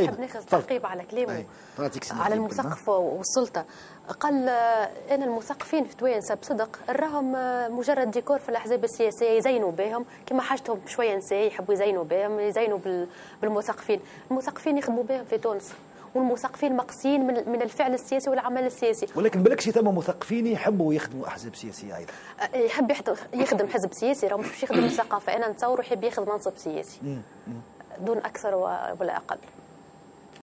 سيدة نحب ناخذ تعقيب على كلامه طيب، على المثقف والسلطة. قال ان المثقفين في توانسه بصدق راهم مجرد ديكور في الأحزاب السياسية يزينوا بهم كما حاجتهم شوية نساء يحبوا يزينوا بهم يزينوا بالمثقفين. المثقفين يخدموا بهم في تونس والمثقفين مقصيين من من الفعل السياسي والعمل السياسي. ولكن بالكش ثم مثقفين يحبوا يخدموا أحزاب سياسية أيضا. أه، يحب يخدم حزب سياسي راه مش يخدم ثقافة. أنا نتصور يحب ياخذ منصب سياسي. دون أكثر ولا أقل.